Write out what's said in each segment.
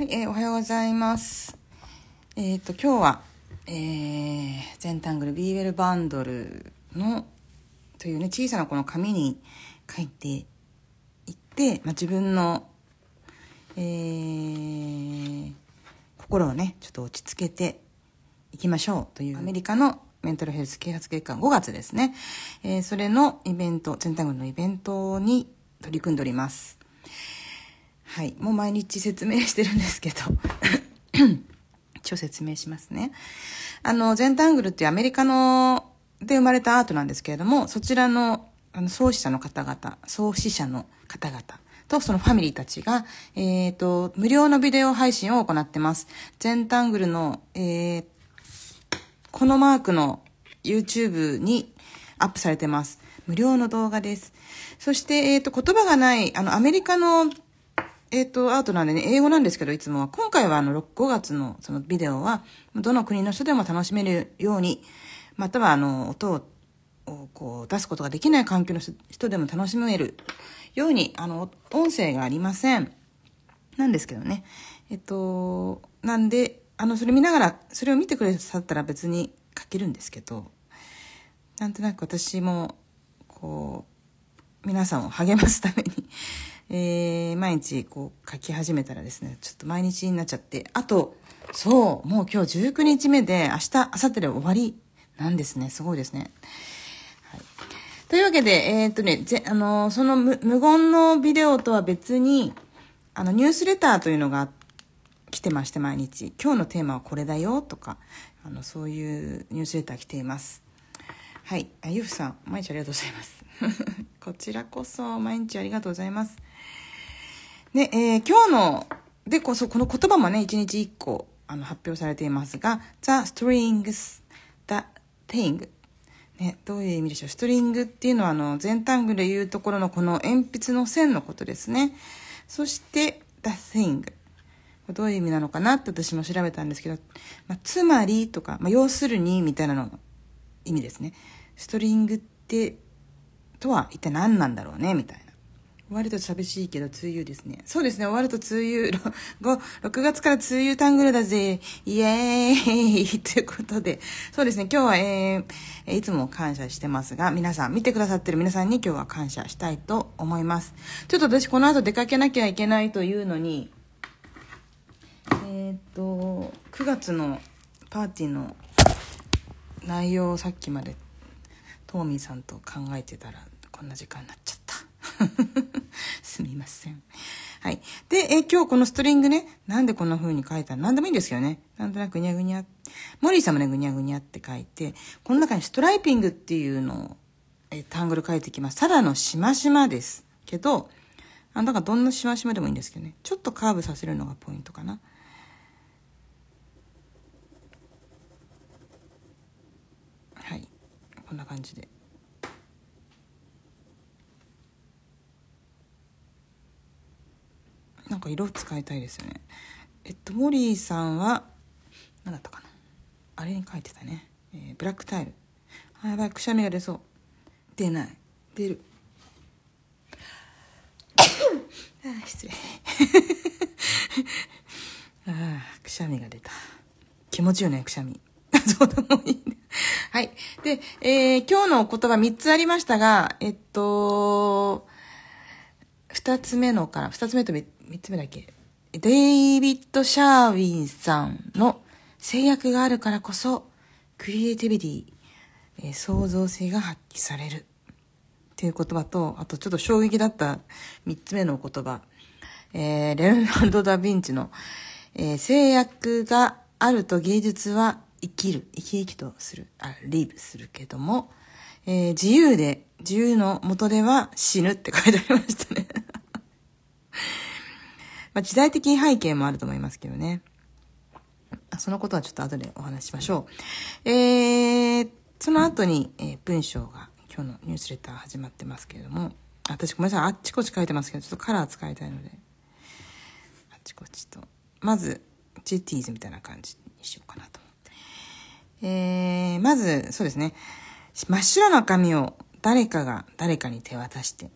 はい、えーおはようございます。えっ、と、今日は、えー、ゼンタングル B ウェルバンドルの、というね、小さなこの紙に書いていって、まあ、自分の、えー、心をね、ちょっと落ち着けていきましょうというアメリカのメンタルヘルス啓発月間5月ですね。えーそれのイベント、ゼンタングルのイベントに取り組んでおります。はい。もう毎日説明してるんですけど。一応説明しますね。あの、ゼンタングルっていうアメリカの、で生まれたアートなんですけれども、そちらの、あの、創始者の方々、創始者の方々とそのファミリーたちが、えっ、と、無料のビデオ配信を行ってます。ゼンタングルの、えーこのマークの YouTube にアップされてます。無料の動画です。そして、えっ、と、言葉がない、あの、アメリカの、えっ、と、アートなんでね、英語なんですけど、いつもは。今回はあの、5月のそのビデオは、どの国の人でも楽しめるように、またはあの、音を、こう、出すことができない環境の人でも楽しめるように、あの、音声がありません。なんですけどね。えっと、なんで、あの、それ見ながら、それを見てくださったら別に書けるんですけど、なんとなく私も、こう、皆さんを励ますために、えー、毎日こう書き始めたらですね、ちょっと毎日になっちゃって、あと、そう、もう今日19日目で、明日、明後日で終わりなんですね。すごいですね。はいというわけで、えーっとね、ぜあのーその無無言のビデオとは別に、あの、ニュースレターというのが来てまして、毎日。今日のテーマはこれだよ、とか、あの、そういうニュースレター来ています。はい。あゆふさん、毎日ありがとうございます。こちらこそ、毎日ありがとうございます。で、えー今日の、でこそ、この言葉もね、1日1個、あの、発表されていますが、The strings, the thing ね、どういう意味でしょう？ストリングっていうのは、あの、全単語で言うところのこの鉛筆の線のことですね。そして、the thing。どういう意味なのかなって私も調べたんですけど、まあ、つまりとか、まあ、要するにみたいなの意味ですね。ストリングって、とは一体何なんだろうね？みたいな。終わると寂しいけど、梅雨ですね。そうですね、終わると梅雨、6, 6月から梅雨タングルだぜ、イエーイ ということで、そうですね、今日は、えー、いつも感謝してますが、皆さん、見てくださってる皆さんに今日は感謝したいと思います。ちょっと私この後出かけなきゃいけないというのに、えーっと、9月のパーティーの内容をさっきまでトーミーさんと考えてたらこんな時間になっちゃった。すみません。はい。で、え今日このストリングね、なんでこんな風に書いたの？なんでもいいんですけどね。なんとなくぐにゃぐにゃ。モリーさんもね、ぐにゃぐにゃって書いて、この中にストライピングっていうのを、えタングル書いてきます。ただのしましまです。けど、あだからどんなしましまでもいいんですけどね。ちょっとカーブさせるのがポイントかな。はい。こんな感じで。なんか色使いたいですよね。えっと、モリーさんは、何だったかな。あれに書いてたね。えーブラックタイル。あ、やばい、くしゃみが出そう。出ない。出る。あー失礼。あーくしゃみが出た。気持ちいいよね、くしゃみ。そうでもいいね。はい。で、えー今日の言葉3つありましたが、えっと、二つ目のから、二つ目と三つ目だけ？デイビッド・シャーウィンさんの制約があるからこそ、クリエイティビティ、えー創造性が発揮される。っていう言葉と、あとちょっと衝撃だった三つ目の言葉。えーレオナルド・ダ・ヴィンチの、えー制約があると芸術は生きる、生き生きとする、あ、リーブするけども、えー自由で、自由のもとでは死ぬって書いてありましたね。まあ、時代的背景もあると思いますけどね。そのことはちょっと後でお話ししましょう。えー、その後に、えー文章が今日のニュースレター始まってますけれども、私ごめんなさい、あっちこっち書いてますけど、ちょっとカラー使いたいので、あっちこっちと。まず、ジェティーズみたいな感じにしようかなと思って。えー、まず、そうですね。真っ白な紙を誰かが誰かに手渡して、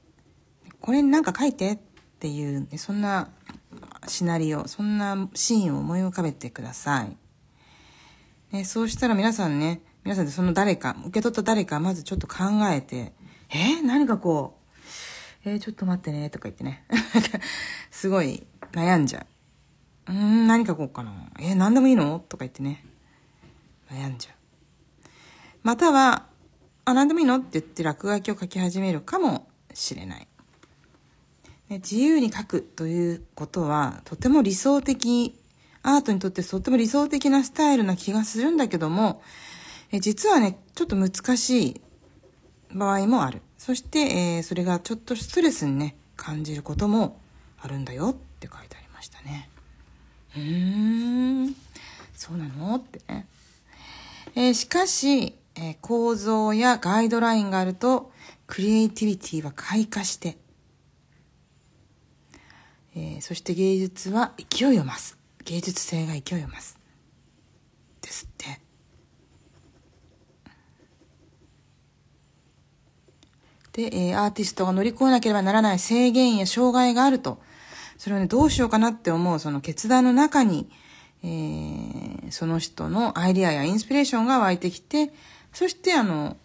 これになんか書いてっていう、そんなシナリオ、そんなシーンを思い浮かべてください。ね、そうしたら皆さんね、皆さんでその誰か、受け取った誰か、まずちょっと考えて、えー、何かこう、えー、ちょっと待ってね、とか言ってね。すごい悩んじゃう。うん、何書こうかな。えー、何でもいいの？とか言ってね。悩んじゃう。または、あ、何でもいいの？って言って落書きを書き始めるかもしれない。自由に書くということは、とても理想的、アートにとってとても理想的なスタイルな気がするんだけども、え実はね、ちょっと難しい場合もある。そして、えー、それがちょっとストレスにね、感じることもあるんだよって書いてありましたね。うーん、そうなのってね。えー、しかし、えー、構造やガイドラインがあると、クリエイティビティは開花して、えー、そして芸術は勢いを増す。芸術性が勢いを増す。ですって。で、えー、アーティストが乗り越えなければならない制限や障害があると、それをね、どうしようかなって思うその決断の中に、えー、その人のアイディアやインスピレーションが湧いてきて、そしてあの、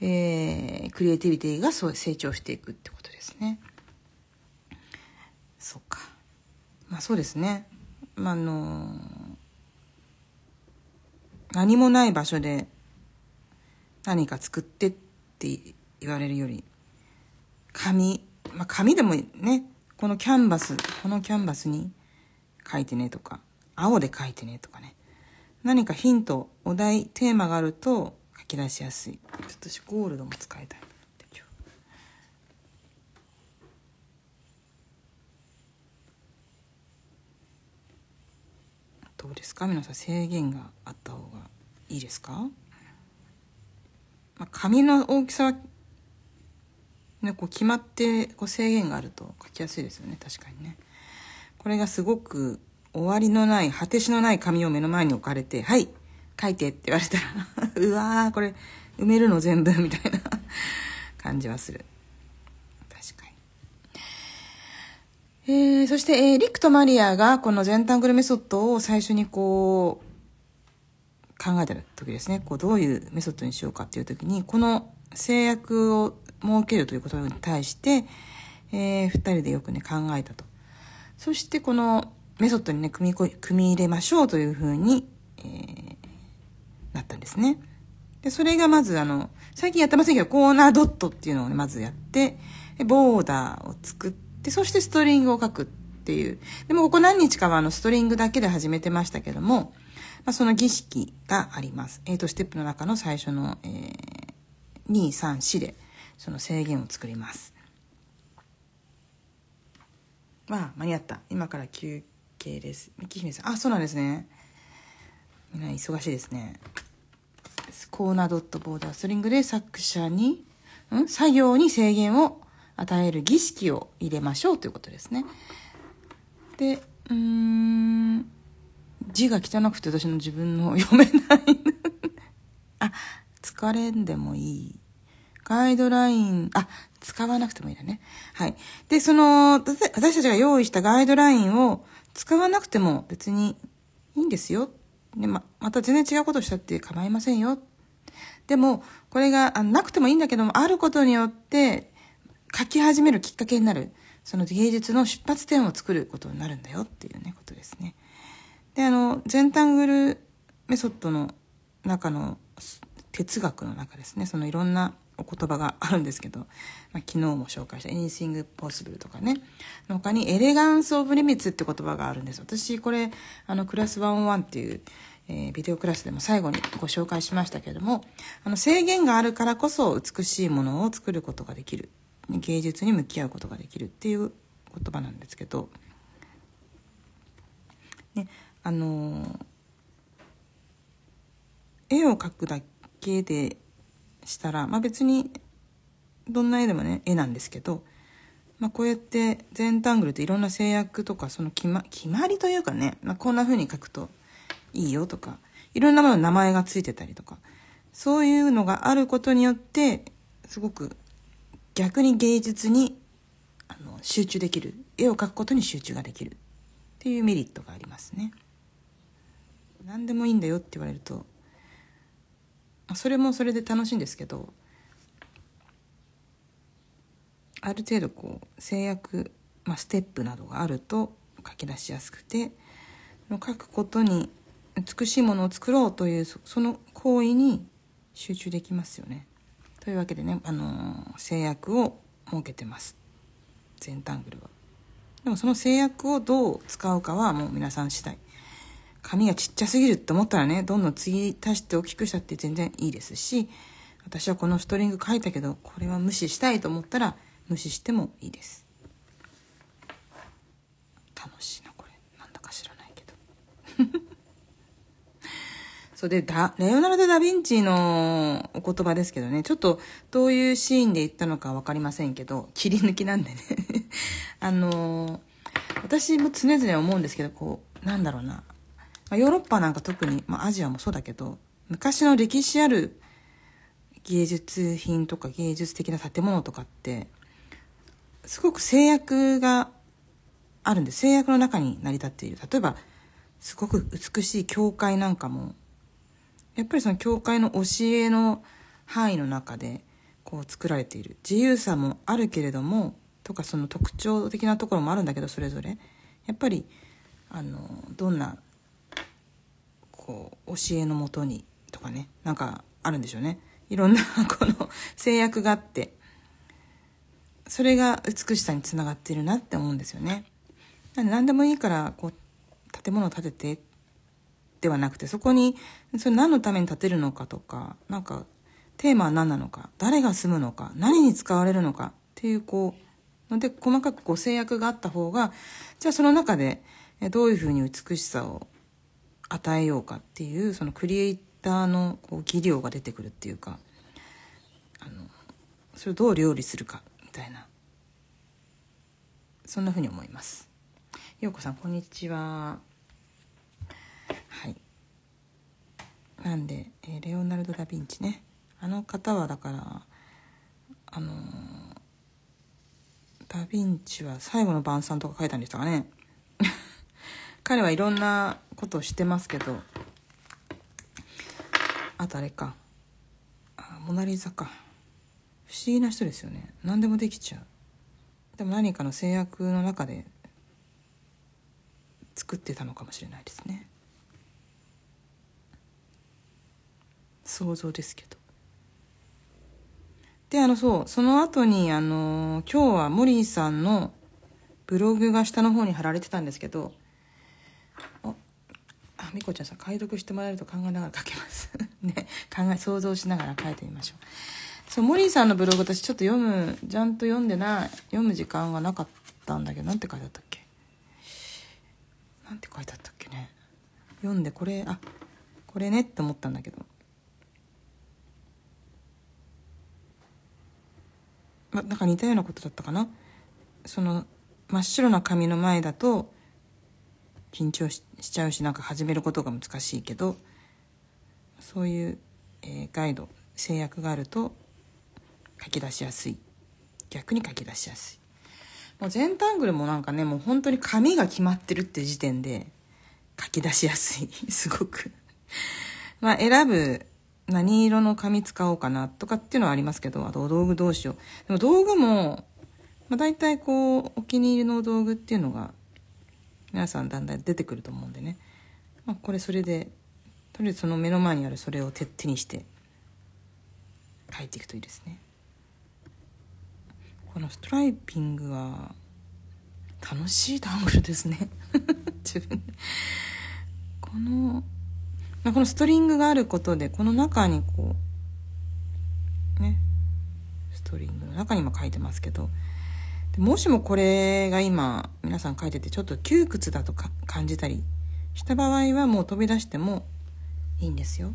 えー、クリエイティビティがそう成長していくってことですね。そうか。まあそうですね。まあ、あの何もない場所で何か作ってって言われるより、紙、まあ紙でもね、このキャンバス、このキャンバスに書いてねとか、青で書いてねとかね。何かヒント、お題、テーマがあると書き出しやすい。ちょっと私ゴールドも使いたい。どうですか？皆さん制限があった方がいいですか、まあ、紙の大きさは、ね、こう決まってこう制限があると書きやすいですよね。確かにね。これがすごく終わりのない果てしのない紙を目の前に置かれて「はい書いて」って言われたら うわーこれ埋めるの全部みたいな感じはする。えー、そして、えー、リクとマリアがこのゼンタングルメソッドを最初にこう、考えた時ですね、こうどういうメソッドにしようかっていう時に、この制約を設けるということに対して、えー、二人でよくね、考えたと。そしてこのメソッドにね、組み組み入れましょうというふうに、えー、なったんですね。で、それがまずあの、最近やってませんけど、コーナードットっていうのをね、まずやって、ボーダーを作って、で、そしてストリングを書くっていう。でもここ何日かはあのストリングだけで始めてましたけども、まあ、その儀式があります。8ステップの中の最初の、えー、2、3、4でその制限を作ります。まあ、間に合った。今から休憩です。ミキ姫さん。あ、そうなんですね。みんな忙しいですね。コーナードットボーダーストリングで作者に、ん作業に制限を与える儀式を入れましょうということですね。で、うーん、字が汚くて私の自分の読めないあ、疲れんでもいい。ガイドライン、あ、使わなくてもいいだね。はい。で、その、私たちが用意したガイドラインを使わなくても別にいいんですよ。で、ま、また全然違うことしたって構いませんよ。でも、これがなくてもいいんだけども、あることによって、書き始めるきっかけになる、その芸術の出発点を作ることになるんだよっていうね、ことですね。で、あの、ゼンタングルメソッドの中の哲学の中ですね、そのいろんなお言葉があるんですけど、まあ、昨日も紹介した Anything Possible とかね、の他にエレガンス・オブ・リミッツって言葉があるんです。私、これ、あの、クラス101っていう、えー、ビデオクラスでも最後にご紹介しましたけれども、あの、制限があるからこそ美しいものを作ることができる芸術に向き合うことができるっていう言葉なんですけど、ね、あの絵を描くだけでしたら、まあ、別にどんな絵でもね絵なんですけど、まあ、こうやって全タングルっていろんな制約とかその決ま決まりというかね、まあ、こんな風に描くといいよとかいろんなもの名前がついてたりとかそういうのがあることによってすごく逆に芸術にあの集中できる。絵を描くことに集中ができる。っていうメリットがありますね。何でもいいんだよって言われるとそれもそれで楽しいんですけどある程度こう制約、まあ、ステップなどがあると書き出しやすくて書くことに美しいものを作ろうというその行為に集中できますよね。というわけでね、あの、制約を設けてます全タングルは。でもその制約をどう使うかはもう皆さん次第。紙がちっちゃすぎるって思ったらね、どんどん継ぎ足して大きくしたって全然いいですし、私はこのストリング書いたけど、これは無視したいと思ったら無視してもいいです。楽しいな、これ。なんだか知らないけど。それでだ、レオナルド・ダ・ヴィンチのお言葉ですけどね、ちょっとどういうシーンで言ったのか分かりませんけど、切り抜きなんでね あの、私も常々思うんですけど、こう、なんだろうな。まあ、ヨーロッパなんか特に、まあ、アジアもそうだけど、昔の歴史ある芸術品とか芸術的な建物とかって、すごく制約があるんで、制約の中に成り立っている。例えば、すごく美しい教会なんかも、やっぱりその教会の教えの範囲の中でこう作られている。自由さもあるけれどもとかその特徴的なところもあるんだけどそれぞれ。やっぱりあのどんなこう教えのもとにとかね。なんかあるんでしょうね。いろんな この制約があって。それが美しさにつながっているなって思うんですよね。なんで何でもいいからこう建物を建ててではなくて、そこに、それ何のために建てるのかとか、なんか、テーマは何なのか、誰が住むのか、何に使われるのかっていう、こう、ので、細かくこう制約があった方が、じゃあその中で、どういうふうに美しさを与えようかっていう、そのクリエイターのこう技量が出てくるっていうか、あの、それをどう料理するか、みたいな、そんなふうに思います。ようこさん、こんにちは。はい。なんで、え、レオナルド・ダ・ヴィンチね。あの方はだからあの、ダ・ヴィンチは最後の晩餐とか書いたんでしたかね。彼はいろんなことをしてますけどあとあれか。あモナ・リザか。不思議な人ですよね。何でもできちゃう。でも何かの制約の中で作ってたのかもしれないですね。想像ですけど。であのそうその後にあの今日はモリーさんのブログが下の方に貼られてたんですけどあみこちゃんさん解読してもらえると考えながら書けます。ね考え想像しながら書いてみましょう。そうモリーさんのブログ私ちょっと読むちゃんと読んでない読む時間がなかったんだけどなんて書いてあったっけ？なんて書いてあったっけね？読んでこれあこれねって思ったんだけど。なんか似たようなことだったかな？その真っ白な紙の前だと緊張しちゃうしなんか始めることが難しいけどそういう、えー、ガイド制約があると書き出しやすい。逆に書き出しやすい。もう全タングルもなんかねもう本当に紙が決まってるって時点で書き出しやすい。すごく。まあ選ぶ何色の紙使おうかなとかっていうのはありますけど、あとお道具どうしよう。でも道具も、まあ、大体こう、お気に入りの道具っていうのが、皆さんだんだん出てくると思うんでね。まあ、これそれで、とりあえずその目の前にあるそれを手手にして書いていくといいですね。このストライピングは楽しいタングルですね 自分でこのこのストリングがあることでこの中にこうねストリングの中にも書いてますけどもしもこれが今皆さん書いててちょっと窮屈だとか感じたりした場合はもう飛び出してもいいんですよ。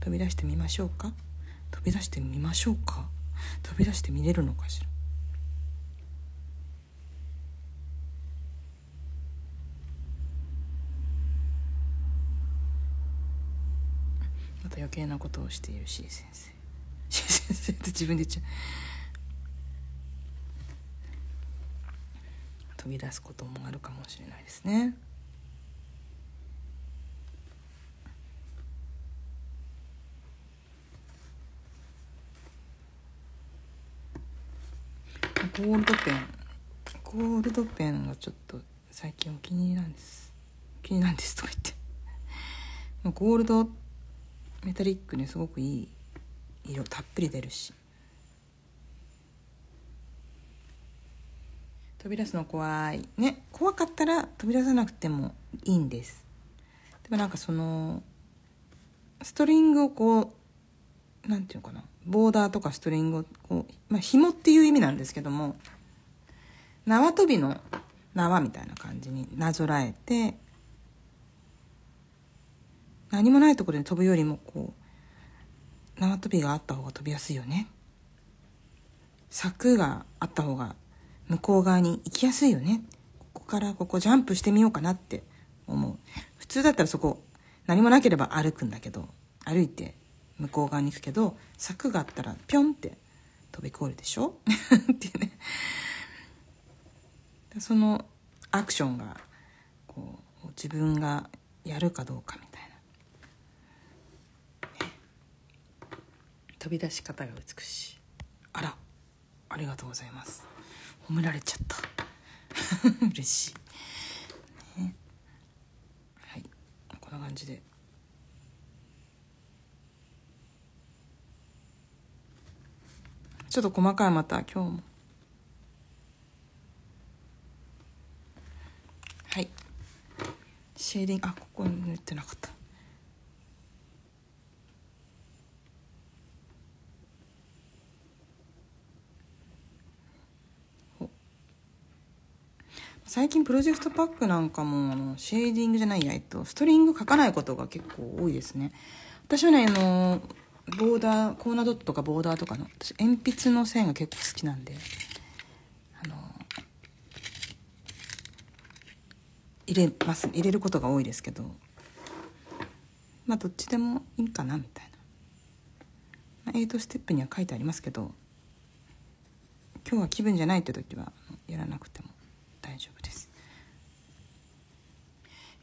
飛び出してみましょうか？飛び出してみましょうか？飛び出してみれるのかしら？余計なことをしている C 先生。C 先生って自分で言っちゃう。飛び出すこともあるかもしれないですね。ゴールドペン。ゴールドペンがちょっと最近お気に入りなんです。気に入りなんですとか言って。ゴールドメタリックねすごくいい色たっぷり出るし。飛び出すの怖い。ね怖かったら飛び出さなくてもいいんです。でもなんかそのストリングをこうなんていうのかな。ボーダーとかストリングをこう、まあ、紐っていう意味なんですけども縄跳びの縄みたいな感じになぞらえて何もないところで飛ぶよりもこう縄跳びがあった方が飛びやすいよね。柵があった方が向こう側に行きやすいよね。ここからここジャンプしてみようかなって思う。普通だったらそこ何もなければ歩くんだけど歩いて向こう側に行くけど柵があったらピョンって飛び越えるでしょ？っていうね。そのアクションがこう自分がやるかどうかみたいな、ね、飛び出し方が美しい。あらありがとうございます。褒められちゃった。嬉しい、ね、はい。こんな感じで。ちょっと細かいまた今日も。はい。シェーディングあここ塗ってなかった。最近プロジェクトパックなんかもあのシェーディングじゃないや、えっと、ストリング書かないことが結構多いですね。私はねあのボーダーコーナードットとかボーダーとかの私鉛筆の線が結構好きなんであの入れます。入れることが多いですけどまあどっちでもいいかなみたいな、まあ、8ステップには書いてありますけど今日は気分じゃないって時はやらなくても。大丈夫です。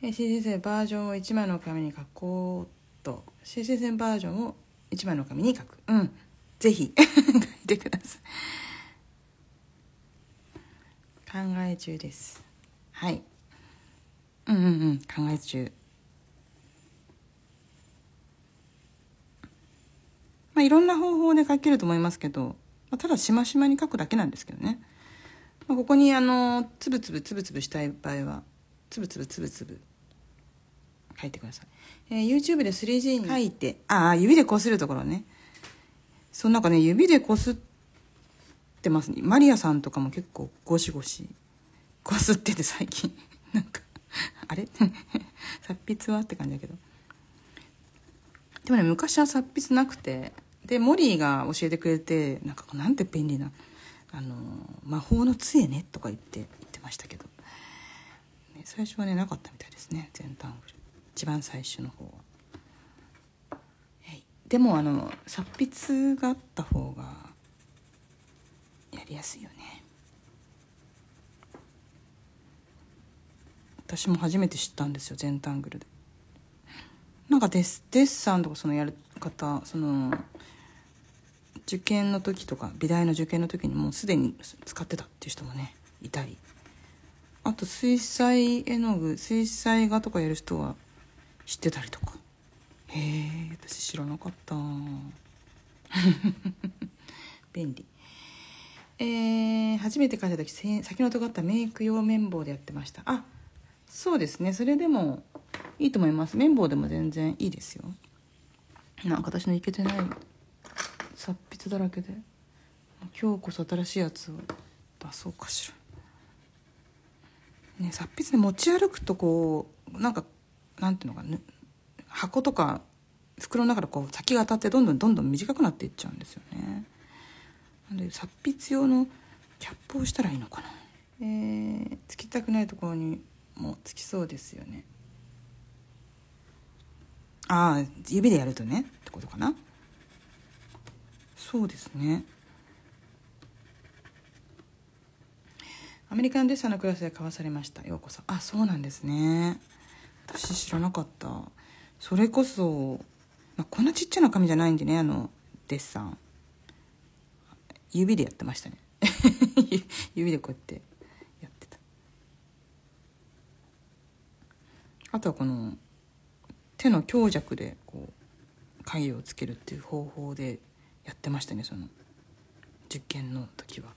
え C 先生バージョンを1枚の紙に書こうと。C 先生バージョンを1枚の紙に書く。うん。ぜひ。書いてください。考え中です。はい。うんうんうん。考え中。まあいろんな方法で書けると思いますけど、まあ、ただしましまに書くだけなんですけどね。まあ、ここにあのつぶつぶつぶつぶしたい場合はつぶつぶつぶつぶ。書いてください、えー、YouTube で 3G に書いて。ああ指でこするところね。そうなんかね指でこすってます。ねマリアさんとかも結構ゴシゴシ。こすってて最近。なんかあれ？達筆は？って感じだけど。でもね昔は達筆なくて。でモリーが教えてくれてなんかなんて便利なあの魔法の杖ねとか言って言ってましたけど、ね、最初はねなかったみたいですね全タングル。一番最初の方は、はい、でもあの達筆があった方がやりやすいよね。私も初めて知ったんですよ全タングルで。なんかデッデッサンとかそのやる方その受験の時とか美大の受験の時にもうすでに使ってたっていう人もねいたり。あと水彩絵の具水彩画とかやる人は知ってたりとか。へえ私知らなかった。便利。えー、初めて書いた時先の尖ったメイク用綿棒でやってました。あそうですね。それでもいいと思います。綿棒でも全然いいですよ。なんか私のいけてない達筆だらけで。今日こそ新しいやつを。出そうかしら。ね達筆で持ち歩くとこうなんかなんていうのかね箱とか袋の中でこう先が当たってどんどんどんどん短くなっていっちゃうんですよね。なんで達筆用のキャップをしたらいいのかな。えー、つきたくないところにもつきそうですよね。ああ指でやるとねってことかなそうですね。アメリカンデッサンのクラスで交わされましたようこそあそうなんですね。私知らなかった。それこそ、まあ、こんなちっちゃな紙じゃないんでねあのデッサン。指でやってましたね。指でこうやってやってた。あとはこの手の強弱でこう影をつけるっていう方法でやってましたねその。受験の時は。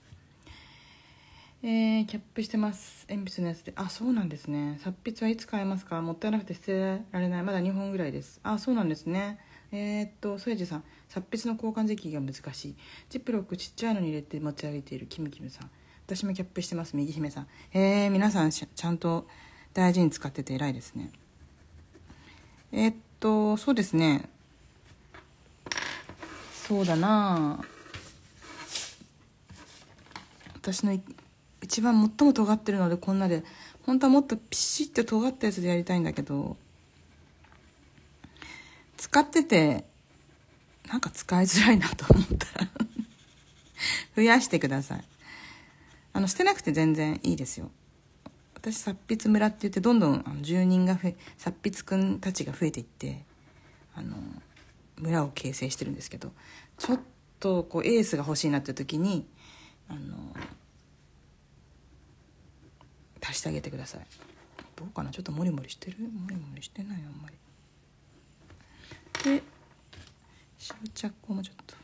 えー、キャップしてます。鉛筆のやつで。あそうなんですね。殺筆はいつ買えますか？もったいなくて捨てられない。まだ2本ぐらいです。あそうなんですね。えー、っとソエジさん。殺筆の交換時期が難しい。ジップロックちっちゃいのに入れて持ち歩いている。キムキムさん。私もキャップしてます。右姫さん。えー、皆さんちゃんと大事に使ってて偉いですね。えー、っとそうですね。そうだな。私の一番最も尖ってるのでこんなで本当はもっとピシッと尖ったやつでやりたいんだけど使っててなんか使いづらいなと思ったら 増やしてください。あの捨てなくて全然いいですよ。私殺筆村って言ってどんどんあの住人が増え殺筆くんたちが増えていってあの村を形成してるんですけどちょっとこうエースが欲しいなっていう時にあの足してあげてください。どうかな？ちょっとモリモリしてる？モリモリしてないあんまり。で終着をもちょっと。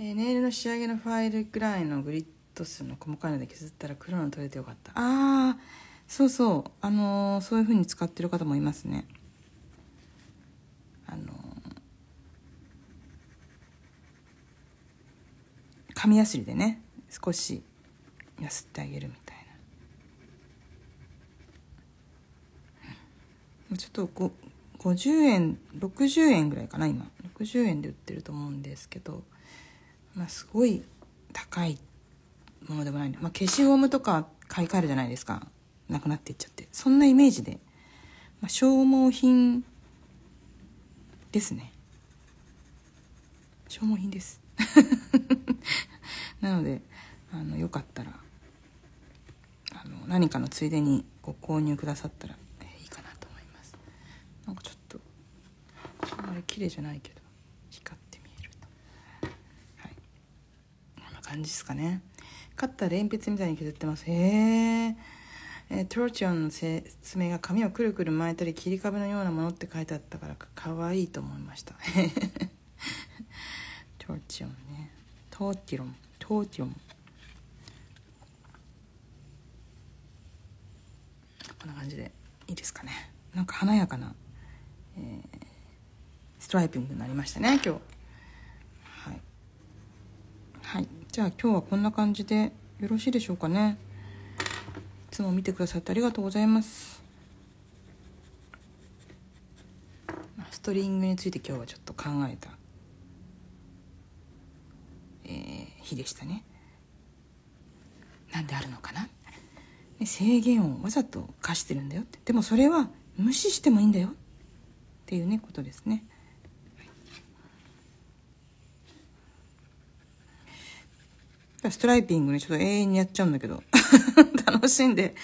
えー、ネイルの仕上げのファイルくらいのグリッド数の細かいので削ったら黒の取れてよかった。ああそうそう。あのー、そういう風に使ってる方もいますね。あのー、紙やすりでね少しやすってあげるみたいな。ちょっとご50円60円ぐらいかな今。60円で売ってると思うんですけど。まあ、すごい高いものでもないまあ、消しゴムとか買い替えるじゃないですか。なくなっていっちゃって。そんなイメージで、まあ、消耗品ですね。消耗品です。なのであのよかったらあの何かのついでにご購入くださったら、いいかなと思います。なんかちょっとあんまり綺麗じゃないけど。感じですかね。カッターで鉛筆みたいに削ってます。へええー、トロチオンの説明が髪をくるくる巻いたり切り株のようなものって書いてあったからかわいいと思いました。トロチオンね。トーティロン。トーティロン。こんな感じでいいですかね。なんか華やかな、えー、ストライピングになりましたね今日。はい。はい。じゃあ今日はこんな感じでよろしいでしょうかね。いつも見てくださってありがとうございます。ストリングについて今日はちょっと考えた、えー、日でしたね。なんであるのかな？制限をわざと課してるんだよって。でもそれは無視してもいいんだよっていうねことですね。ストライピングね、ちょっと永遠にやっちゃうんだけど。楽しんで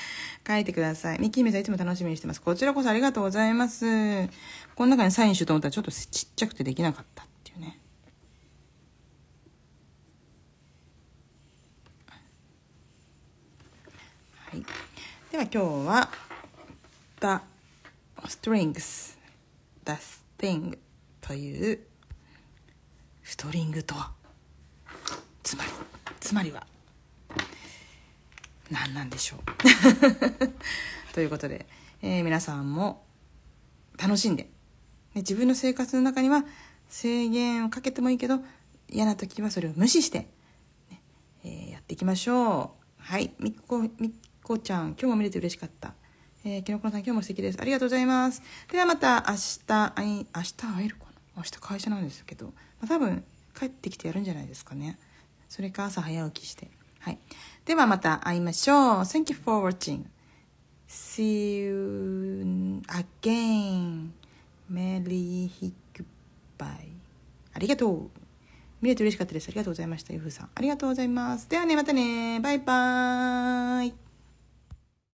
書いてください。ミッキーメさんいつも楽しみにしてます。こちらこそありがとうございます。この中にサインしようと思ったらちょっとちっちゃくてできなかったっていうね。はい。では今日は、The Strings, The Sting というストリングとは、つまり、つまりは何なんでしょう。ということで、えー、皆さんも楽しんで、ね、自分の生活の中には制限をかけてもいいけど嫌な時はそれを無視して、ねえー、やっていきましょう。はいみっこみっこちゃん今日も見れて嬉しかった。えー、きのこのさん今日も素敵です。ありがとうございます。ではまた明日あい明日会えるかな？明日会社なんですけど、まあ、多分帰ってきてやるんじゃないですかね。それか朝早起きして。はい。ではまた会いましょう。Thank you for watching. See you again. メリーヒックバイ。ありがとう。見れて嬉しかったです。ありがとうございました。ゆふさん。ありがとうございます。ではね、またね。バイバーイ。